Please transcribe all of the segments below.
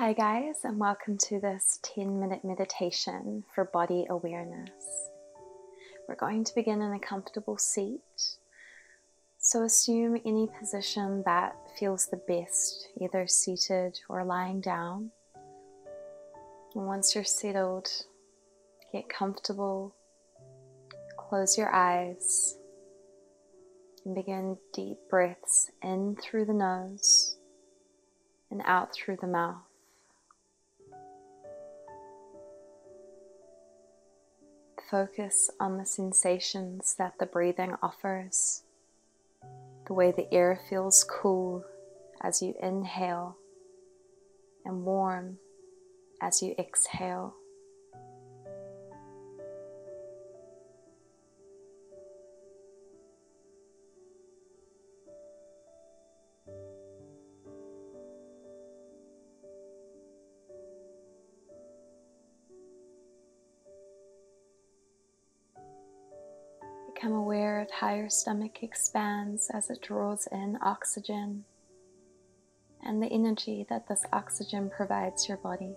Hi, guys, and welcome to this 10 minute meditation for body awareness. We're going to begin in a comfortable seat. So, assume any position that feels the best, either seated or lying down. And once you're settled, get comfortable, close your eyes, and begin deep breaths in through the nose and out through the mouth. Focus on the sensations that the breathing offers, the way the air feels cool as you inhale and warm as you exhale. Become aware of how your stomach expands as it draws in oxygen and the energy that this oxygen provides your body.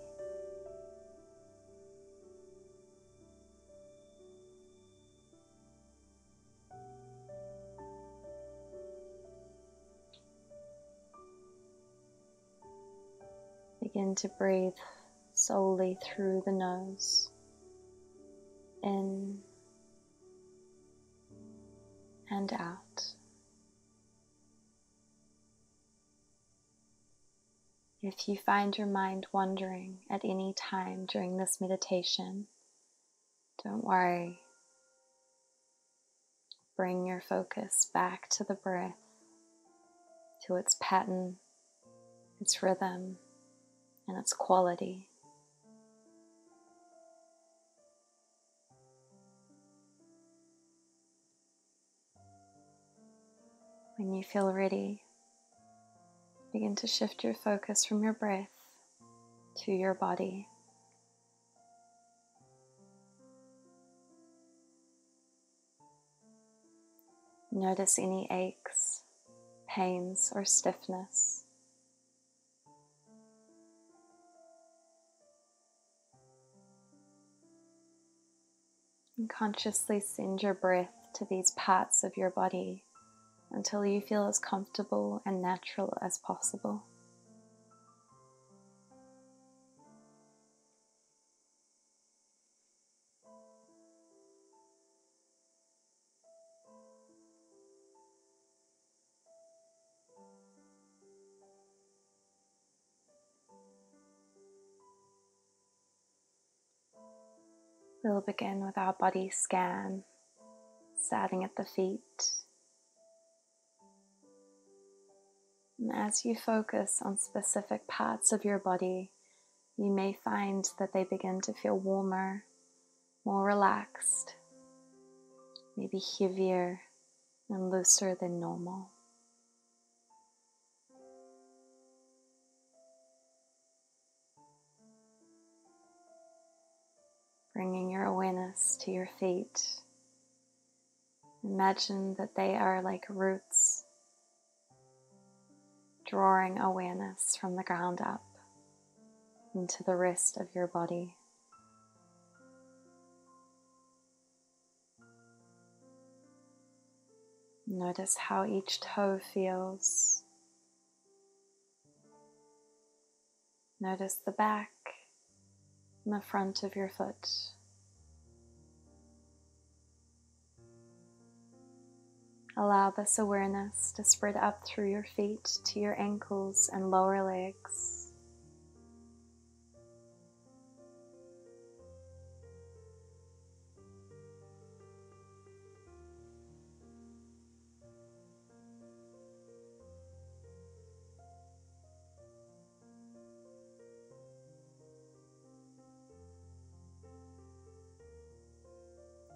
Begin to breathe solely through the nose, in and out. If you find your mind wandering at any time during this meditation, don't worry. Bring your focus back to the breath, to its pattern, its rhythm, and its quality. When you feel ready, begin to shift your focus from your breath to your body. Notice any aches, pains, or stiffness. And consciously send your breath to these parts of your body until you feel as comfortable and natural as possible. We'll begin with our body scan, starting at the feet And as you focus on specific parts of your body, you may find that they begin to feel warmer, more relaxed, maybe heavier and looser than normal. Bringing your awareness to your feet. Imagine that they are like roots drawing awareness from the ground up into the rest of your body. Notice how each toe feels. Notice the back and the front of your foot. Allow this awareness to spread up through your feet to your ankles and lower legs.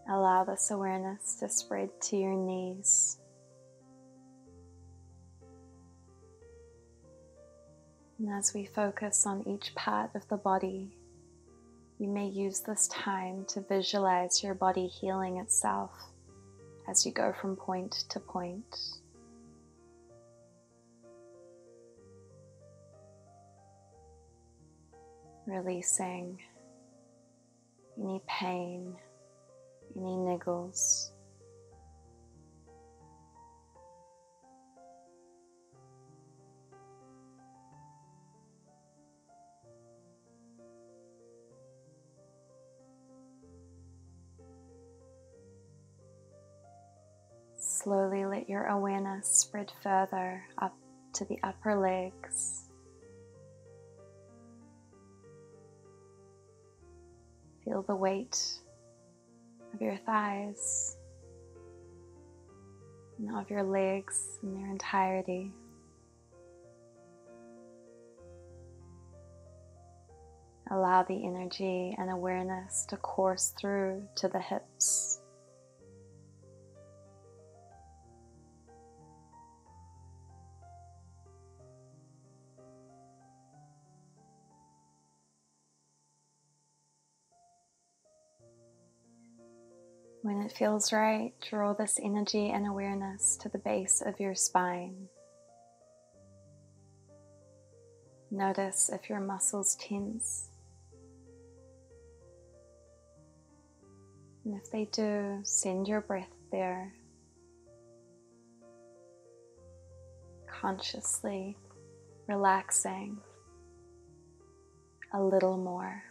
Allow this awareness to spread to your knees. And as we focus on each part of the body, you may use this time to visualize your body healing itself as you go from point to point. releasing any pain, any niggles. Slowly let your awareness spread further up to the upper legs. Feel the weight of your thighs and of your legs in their entirety. Allow the energy and awareness to course through to the hips. When it feels right, draw this energy and awareness to the base of your spine. Notice if your muscles tense. And if they do, send your breath there. Consciously relaxing a little more.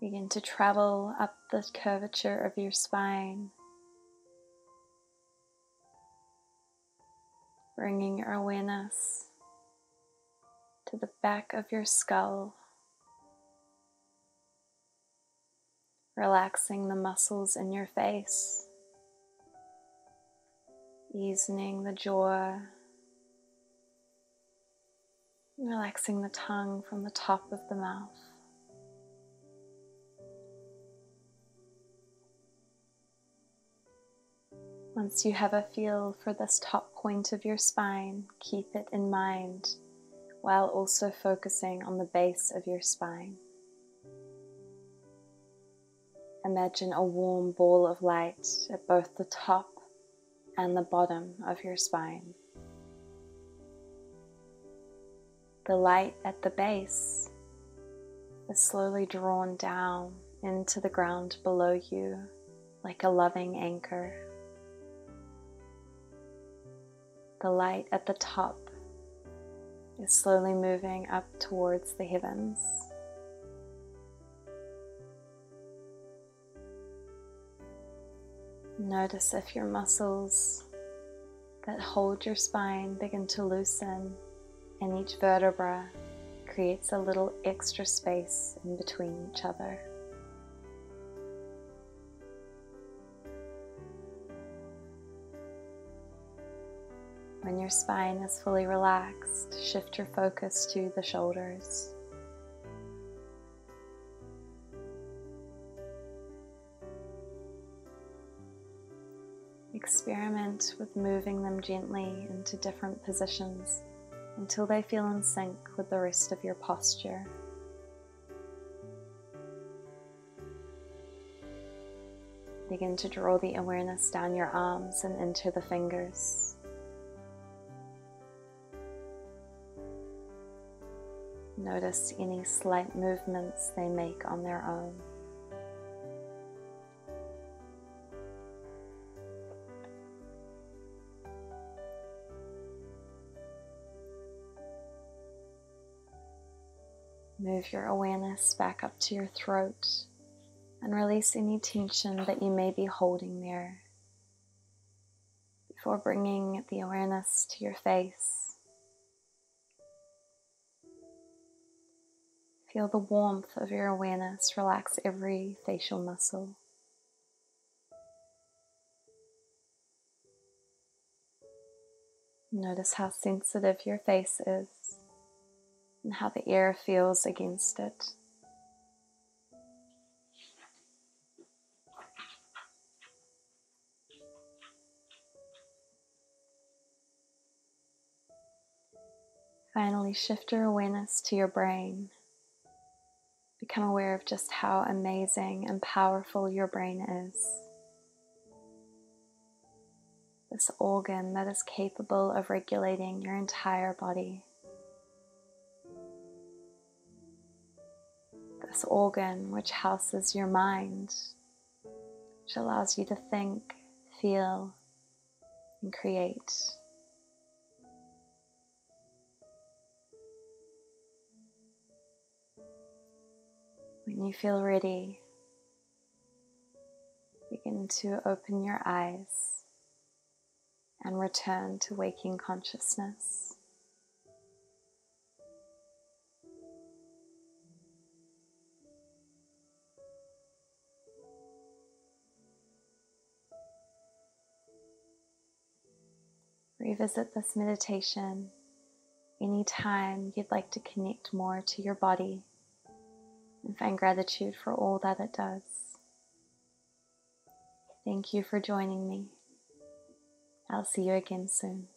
Begin to travel up the curvature of your spine, bringing your awareness to the back of your skull, relaxing the muscles in your face, easing the jaw, relaxing the tongue from the top of the mouth. Once you have a feel for this top point of your spine, keep it in mind while also focusing on the base of your spine. Imagine a warm ball of light at both the top and the bottom of your spine. The light at the base is slowly drawn down into the ground below you like a loving anchor. The light at the top is slowly moving up towards the heavens. Notice if your muscles that hold your spine begin to loosen and each vertebra creates a little extra space in between each other. When your spine is fully relaxed, shift your focus to the shoulders. Experiment with moving them gently into different positions until they feel in sync with the rest of your posture. Begin to draw the awareness down your arms and into the fingers. Notice any slight movements they make on their own. Move your awareness back up to your throat and release any tension that you may be holding there before bringing the awareness to your face. Feel the warmth of your awareness relax every facial muscle. Notice how sensitive your face is and how the air feels against it. Finally, shift your awareness to your brain. Become aware of just how amazing and powerful your brain is. this organ that is capable of regulating your entire body. This organ which houses your mind, which allows you to think, feel, and create. When you feel ready, begin to open your eyes and return to waking consciousness. Revisit this meditation anytime you'd like to connect more to your body and find gratitude for all that it does. Thank you for joining me. I'll see you again soon.